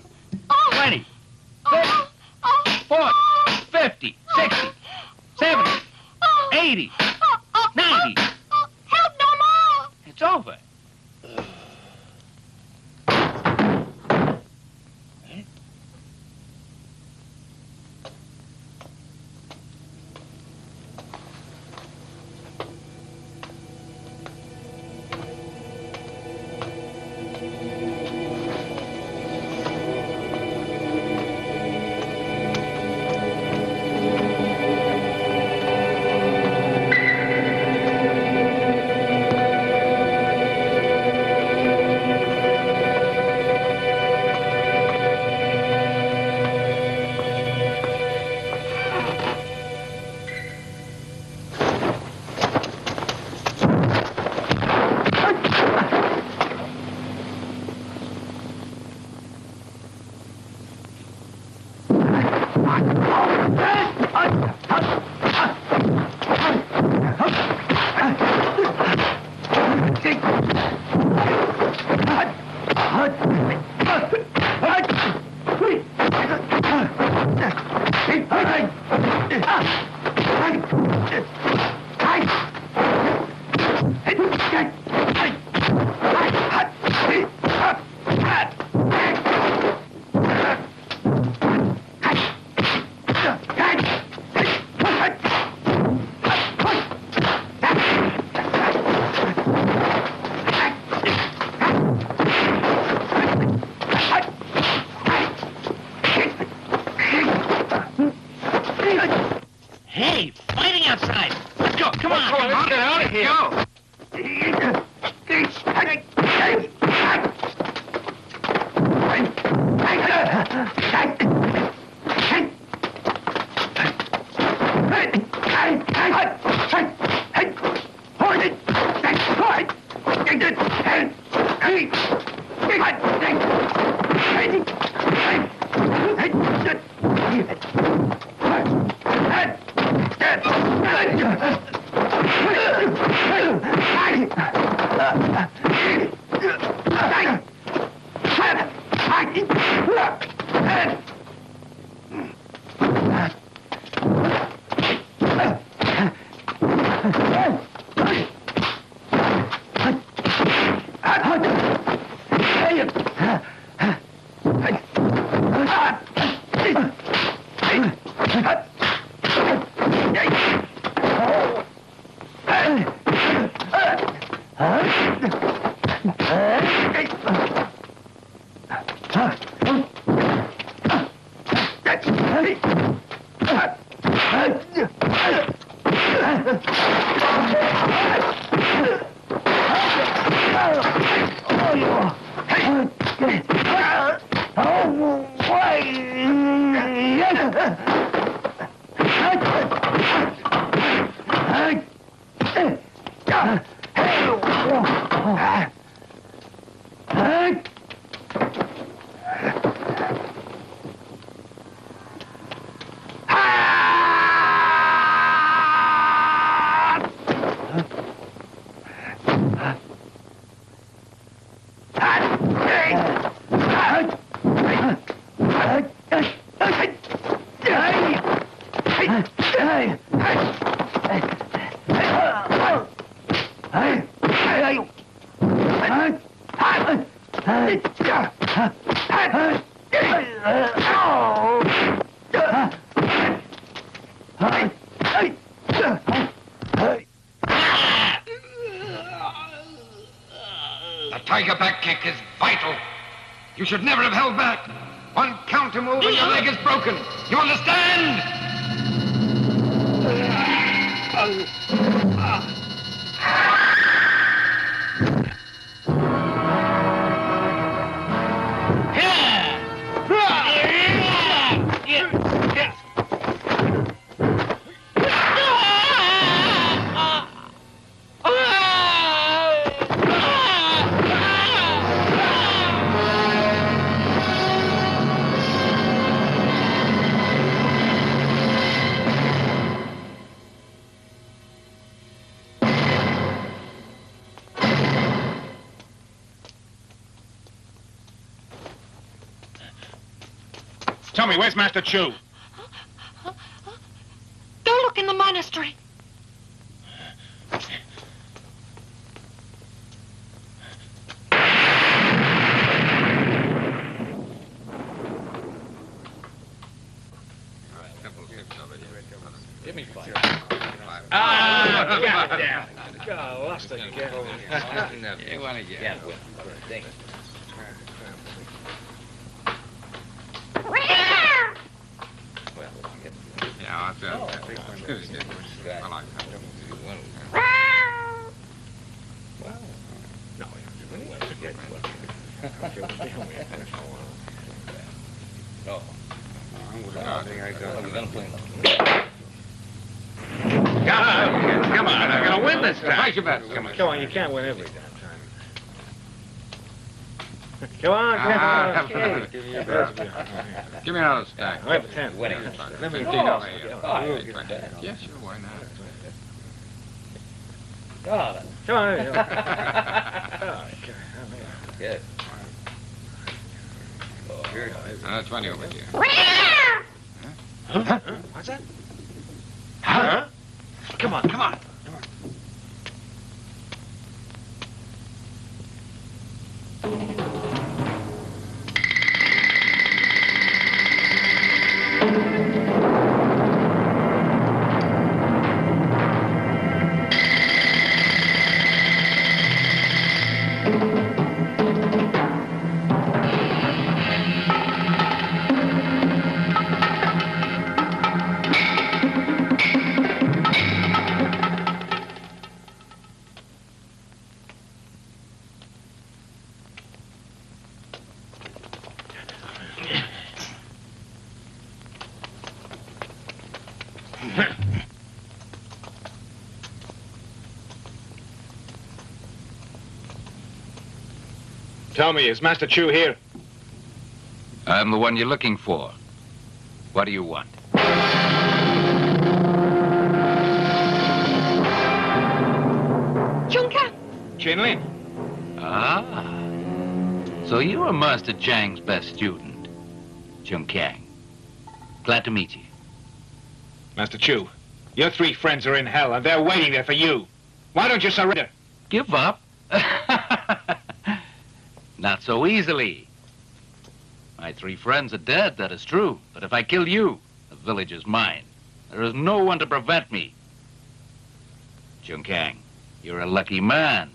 S8: The You should never have held back. One counter move and your leg is broken. You understand?
S5: Tell me, where's Master Chu?
S4: Go look in the monastery.
S15: Give me five.
S5: Ah, God damn. God, lost again.
S2: You want to get
S3: Yeah, that's it. Good. I like that.
S5: God, come on, I'm gonna win this time.
S3: Fight your best. Come on.
S5: You can't win every damn time. Come on, come
S3: Ah,
S5: on. Okay. Give me your best.
S3: Give me another stack.
S5: I have a ten.
S3: Winning.
S5: Let me
S3: Fifteen
S5: oh,
S3: over here.
S5: oh,
S3: Twenty. Sure, why not?
S5: Come on. Oh, okay.
S2: Good.
S3: Another twenty over here.
S8: Tell me, is Master Chu here?
S2: I'm the one you're looking for. What do you want?
S4: Chunka,
S8: Chinlin?
S2: Ah. So you are Master Chang's best student, Chung Kang. Glad to meet you.
S8: Master Chu, your three friends are in hell and they're waiting there for you. Why don't you surrender?
S2: Give up? Not so easily. My three friends are dead, that is true. But if I kill you, the village is mine. There is no one to prevent me. Chung Kang, you're a lucky man.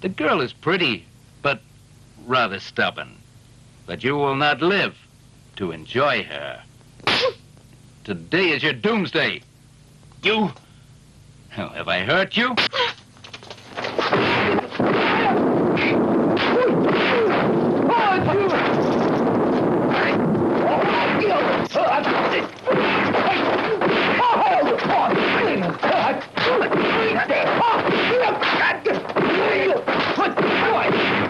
S2: The girl is pretty, but rather stubborn. But you will not live to enjoy her. Today is your doomsday. You... Have I hurt you?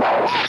S8: Chingling!